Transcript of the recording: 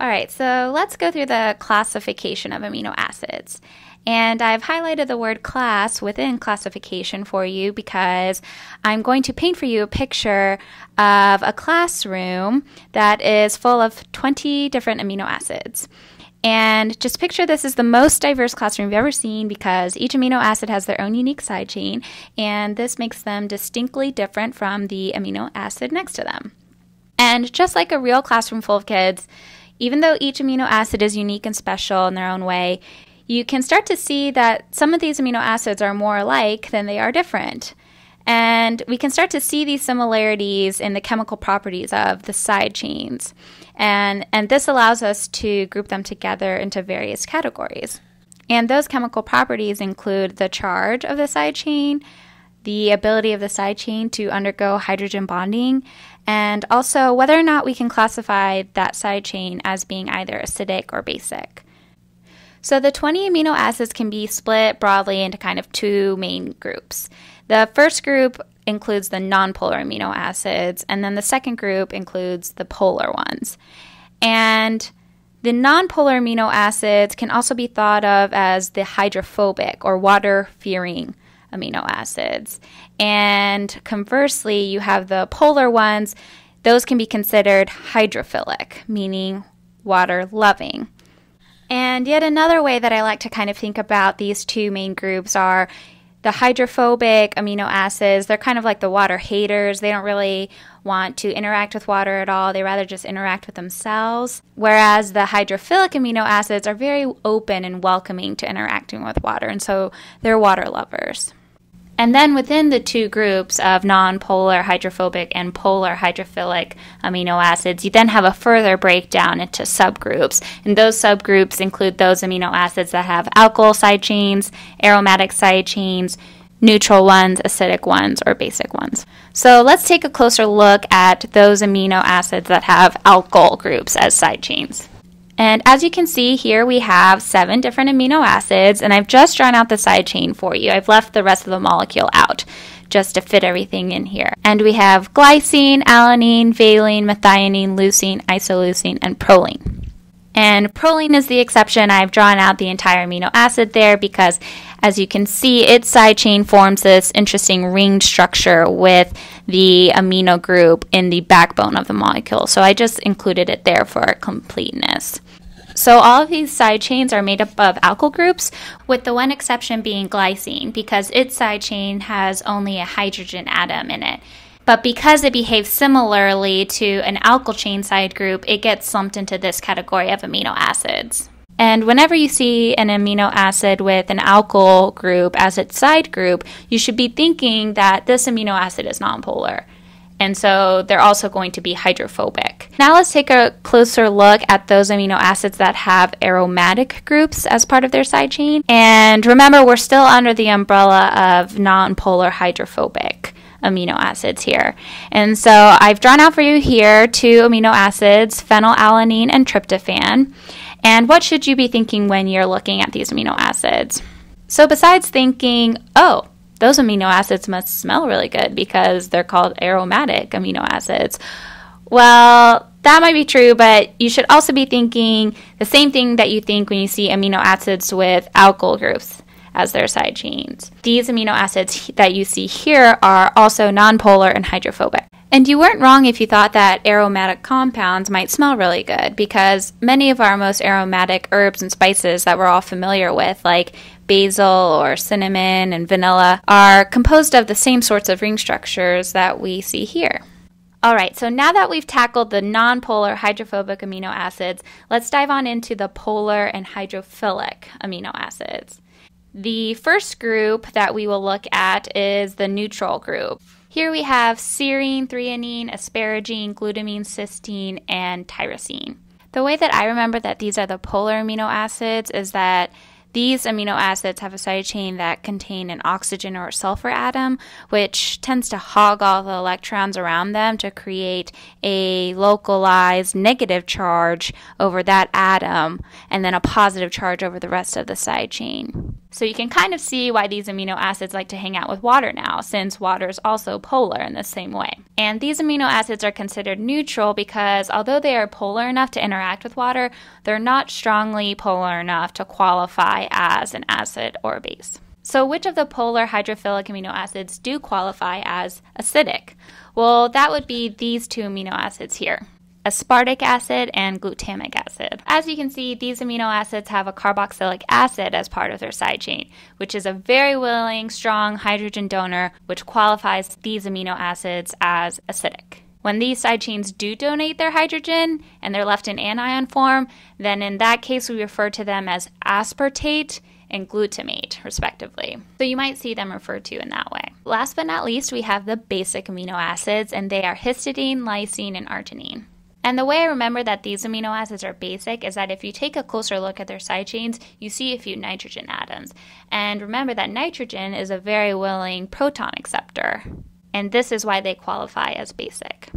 All right, so let's go through the classification of amino acids. And I've highlighted the word class within classification for you because I'm going to paint for you a picture of a classroom that is full of 20 different amino acids. And just picture this as the most diverse classroom you've ever seen because each amino acid has their own unique side chain, and this makes them distinctly different from the amino acid next to them. And just like a real classroom full of kids, even though each amino acid is unique and special in their own way, you can start to see that some of these amino acids are more alike than they are different. And we can start to see these similarities in the chemical properties of the side chains. And, and this allows us to group them together into various categories. And those chemical properties include the charge of the side chain, the ability of the side chain to undergo hydrogen bonding, and also whether or not we can classify that side chain as being either acidic or basic. So the 20 amino acids can be split broadly into kind of two main groups. The first group includes the nonpolar amino acids, and then the second group includes the polar ones. And the nonpolar amino acids can also be thought of as the hydrophobic or water fearing amino acids. And conversely, you have the polar ones, those can be considered hydrophilic, meaning water loving. And yet another way that I like to kind of think about these two main groups are the hydrophobic amino acids. They're kind of like the water haters. They don't really want to interact with water at all. They rather just interact with themselves. Whereas the hydrophilic amino acids are very open and welcoming to interacting with water. And so they're water lovers. And then within the two groups of nonpolar hydrophobic and polar hydrophilic amino acids, you then have a further breakdown into subgroups. And those subgroups include those amino acids that have alkyl side chains, aromatic side chains, neutral ones, acidic ones, or basic ones. So let's take a closer look at those amino acids that have alkyl groups as side chains. And as you can see here, we have seven different amino acids, and I've just drawn out the side chain for you. I've left the rest of the molecule out just to fit everything in here. And we have glycine, alanine, valine, methionine, leucine, isoleucine, and proline. And proline is the exception. I've drawn out the entire amino acid there because, as you can see, its side chain forms this interesting ringed structure with the amino group in the backbone of the molecule. So I just included it there for completeness. So all of these side chains are made up of alkyl groups, with the one exception being glycine, because its side chain has only a hydrogen atom in it. But because it behaves similarly to an alkyl chain side group, it gets lumped into this category of amino acids. And whenever you see an amino acid with an alkyl group as its side group, you should be thinking that this amino acid is nonpolar. And so they're also going to be hydrophobic. Now let's take a closer look at those amino acids that have aromatic groups as part of their side chain. And remember, we're still under the umbrella of nonpolar hydrophobic amino acids here. And so I've drawn out for you here two amino acids, phenylalanine and tryptophan. And what should you be thinking when you're looking at these amino acids? So besides thinking, oh, those amino acids must smell really good because they're called aromatic amino acids. Well, that might be true, but you should also be thinking the same thing that you think when you see amino acids with alkyl groups as their side chains. These amino acids that you see here are also nonpolar and hydrophobic. And you weren't wrong if you thought that aromatic compounds might smell really good, because many of our most aromatic herbs and spices that we're all familiar with, like basil or cinnamon and vanilla, are composed of the same sorts of ring structures that we see here. All right, so now that we've tackled the nonpolar hydrophobic amino acids, let's dive on into the polar and hydrophilic amino acids. The first group that we will look at is the neutral group. Here we have serine, threonine, asparagine, glutamine, cysteine, and tyrosine. The way that I remember that these are the polar amino acids is that these amino acids have a side chain that contain an oxygen or sulfur atom, which tends to hog all the electrons around them to create a localized negative charge over that atom and then a positive charge over the rest of the side chain. So you can kind of see why these amino acids like to hang out with water now, since water is also polar in the same way. And these amino acids are considered neutral because although they are polar enough to interact with water, they're not strongly polar enough to qualify as an acid or a base. So, which of the polar hydrophilic amino acids do qualify as acidic? Well, that would be these two amino acids here aspartic acid and glutamic acid. As you can see, these amino acids have a carboxylic acid as part of their side chain, which is a very willing, strong hydrogen donor, which qualifies these amino acids as acidic. When these side chains do donate their hydrogen and they're left in anion form, then in that case we refer to them as aspartate and glutamate, respectively. So you might see them referred to in that way. Last but not least, we have the basic amino acids, and they are histidine, lysine, and arginine. And the way I remember that these amino acids are basic is that if you take a closer look at their side chains, you see a few nitrogen atoms. And remember that nitrogen is a very willing proton acceptor. And this is why they qualify as basic.